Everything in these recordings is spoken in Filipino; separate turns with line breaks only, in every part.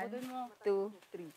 One, two, three.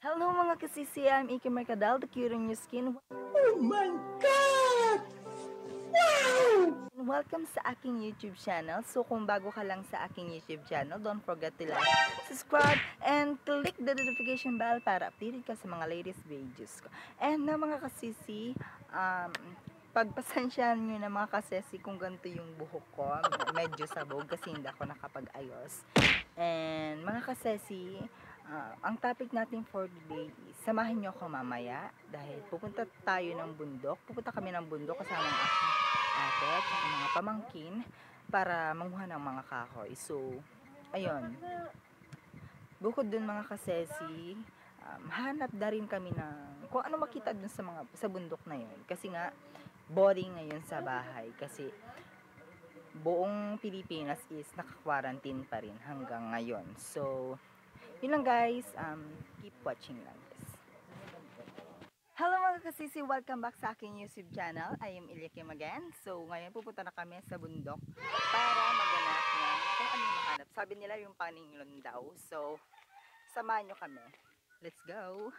Hello mga kasisi, I'm Ike Mercadal, the cute in your skin. Oh my God! Welcome sa aking YouTube channel. So kung bago ka lang sa aking YouTube channel, don't forget to like, subscribe, and click the notification bell para updated ka sa mga latest videos ko. And na mga kasisi, um, pagpasensyahan nyo na mga kasesi kung ganito yung buhok ko. Medyo sabog kasi hindi ako nakapag-ayos. And mga kasesi, ah, ang topic natin for today is samahan nyo ako mamaya dahil pupunta tayo ng bundok. Pupunta kami ng bundok kasama ng ate at saka mga pamangkin para manguha ng mga kahoy. So, ayun. Bukod dun mga kasesi, um, hanap na rin kami ng kung ano makita dun sa mga sa bundok na yun. Kasi nga, boring ngayon sa bahay. Kasi buong Pilipinas is naka-quarantine pa rin hanggang ngayon. So, yun lang guys. Um, keep watching lang guys. Hello mga kasisi! Welcome back sa aking YouTube channel. I am Ilya Kim again. So, ngayon pupunta na kami sa bundok para maganap ng kung ano yung mahanap. Sabi nila yung paninglon daw. So, samahan nyo kami. Let's go!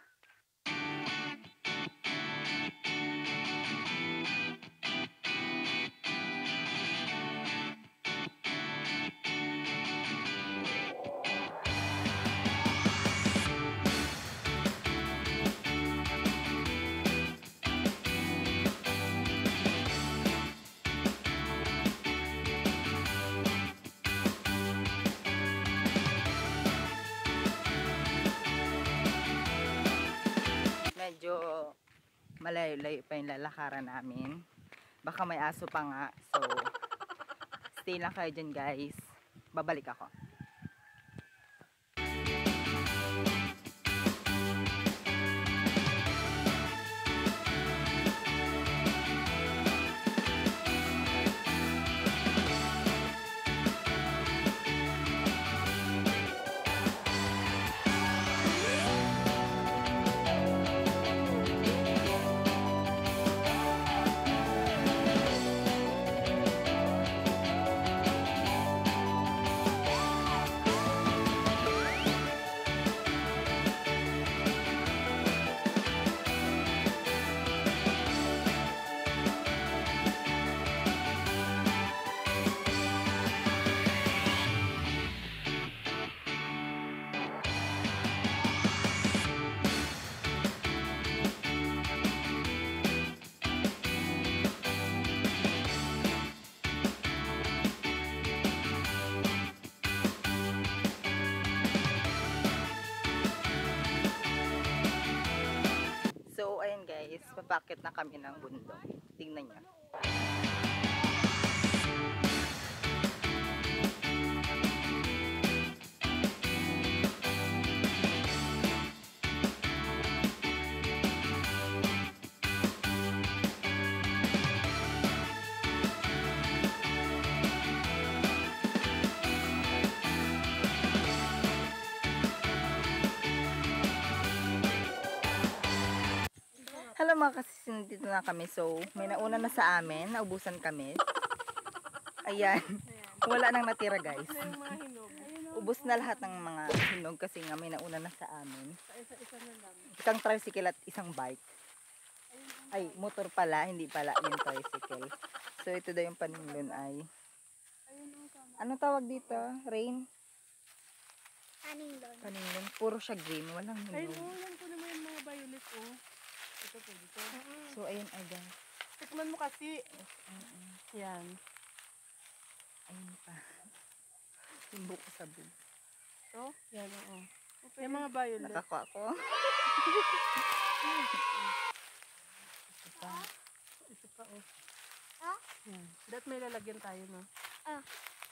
Malayo-layo pa yung lalakaran namin. Baka may aso pa nga. So, stay lang kayo dyan guys. Babalik ako. Guys, papakit na kami ng bundok. Tingnan nyo. Mga kasisin, dito na kami. So, may nauna na sa amin. Naubusan kami. Ayan. Wala nang natira guys. Ubus na lahat ng mga hinog kasi nga may nauna na sa amin.
Isa-isa na lang.
Isang tricycle at isang bike. Ay, motor pala, hindi pala yung tricycle. So, ito daw yung paninglon ay. Ano tawag dito? Rain?
Paninglon.
Paninglon. Puro siya green. Walang
Ay,
hinog.
oh, yan ko naman yung mga violet, oh. Ito po, dito.
So, ayun ay guys.
Tikman mo kasi. Yan.
Ayun pa. Yung buko sa bug.
Oh, yan, oo. Yung mga violet.
Nakakuha ko. Ito pa.
Ito pa, oh.
Ah?
Yan. Dat may lalagyan tayo, no?
Ah.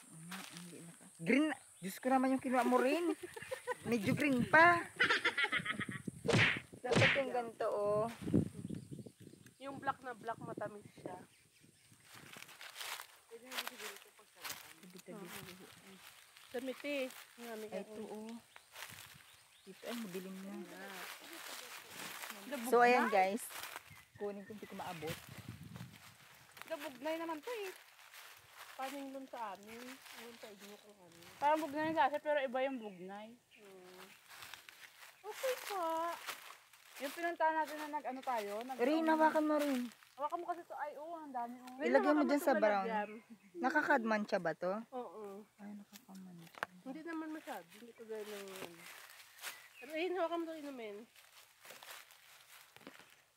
Ano, hindi na. Green! Diyos ko naman yung kinuha mo rin. Medyo green pa. Ganito, oh.
Yung black na black, matamis siya. Damit eh. Nga, may
Ay, ito, oh. Dito ay madilim na. So
na.
ayan guys. Kunin ko hindi ko maabot.
Gabugnay naman to eh. Paano yung dun sa amin? Yung sa inyo kung ano.
Parang bugnay kasi pero iba yung bugnay.
Hmm. Okay pa.
Yung pinuntahan natin na nag-ano tayo. Nag
Rin, hawakan mo rin.
Hawakan mo kasi to. Ay, oo, ang dami. Oh.
Ilagay mo dyan sa brown. Nakakadmancha ba to?
Oo.
Ay, nakakamancha.
Hindi naman masyado. Hindi ko gaya ng... Pero ayun, hawakan mo ito inumin.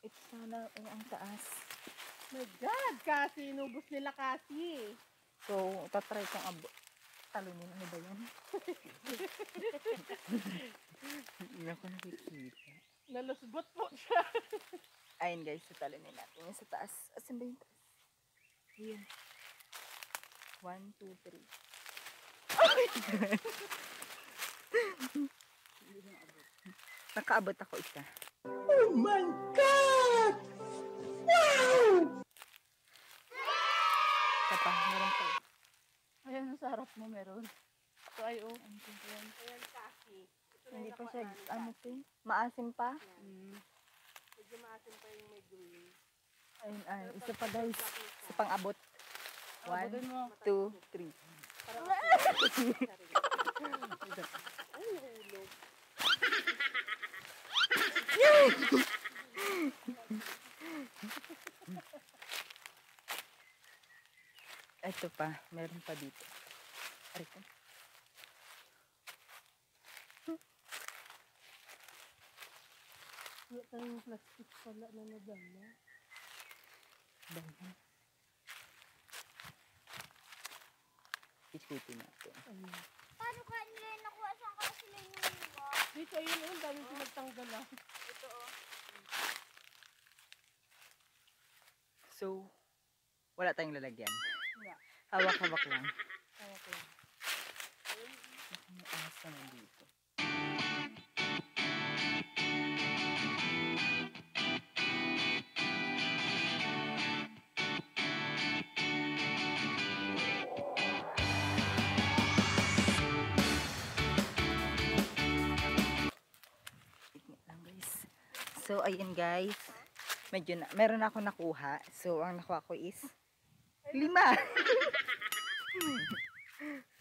Ito sana ay ang taas.
My God! Kasi, inubos nila kasi.
So, tatry kong abo. Talunin, ano ba yan? Hindi ako nakikita.
Nalusbot po siya.
Ayun guys, so talunin natin yung sa taas. Asan ba yung taas? Ayun. One, two, three. Nakaabot ako isa. Oh my God! Wow! Isa pa, meron pa.
Ayan, sa harap mo meron.
So, ay, oh. Ayan kasi.
Hindi pa siya, ano to? eh? Maasim pa?
Mm.
Medyo maasim pa yung may green.
Ayun, ay, isa pa guys. Isa pang abot. One, two, three.
Ay, nahulog.
Ito pa, meron pa dito. Aray ko.
Wala tayong plastic pala na nadala.
Dahil. Ikutin natin.
Ayun.
Paano ka nila nakuha? Saan ka sila inuwa?
Dito, ayun, ayun. Dami pinagtanggal ah.
So, wala tayong lalagyan.
Wala.
Hawak-hawak lang.
Okay.
Baka may ahas naman dito. Tingnan So, ayun guys. Medyo na, meron ako nakuha. So, ang nakuha ko is lima.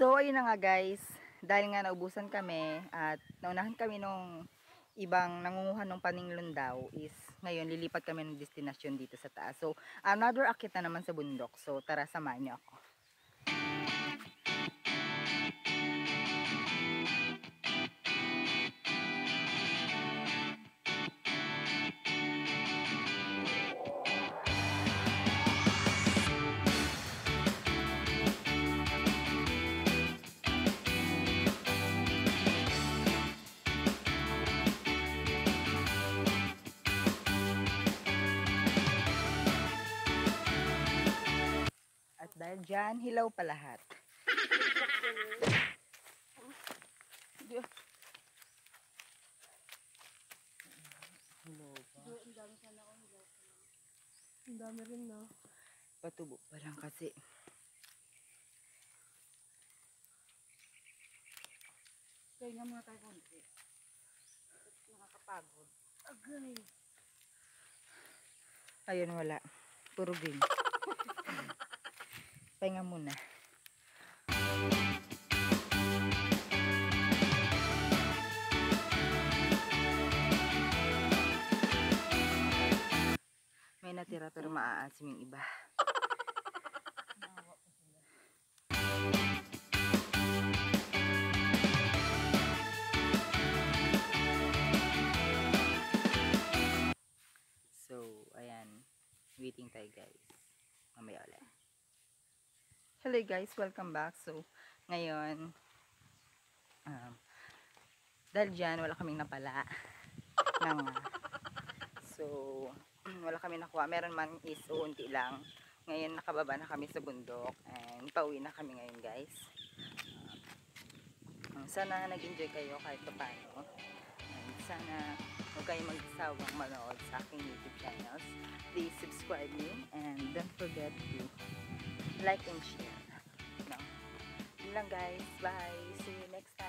So, ayun na nga guys. Dahil nga naubusan kami at naunahan kami nung ibang nangunguha ng paninglon daw is ngayon lilipat kami ng destinasyon dito sa taas. So, another akit na naman sa bundok. So, tara samahan niyo ako. Dahil dyan, hilaw pa lahat. Hilaw pa.
Ang dami rin na.
Patubo pa lang kasi.
Kaya nga muna tayo konti. Nakakapagod.
Agay.
Ayun, wala. Puro green. Pahinga muna. May natira pero maaasim yung iba. So, ayan. Waiting tayo guys. Mamaya ulit. Hello guys, welcome back. So, ngayon, um, dahil dyan, wala kaming napala. ng, so, wala kami nakuha. Meron man is uunti lang. Ngayon, nakababa na kami sa bundok. And pauwi na kami ngayon guys. Um, sana nag-enjoy kayo kahit pa paano. And sana huwag kayong magsawang manood sa aking YouTube channels. Please subscribe me and don't forget to like and share. No? Yun lang guys. Bye. See you next time.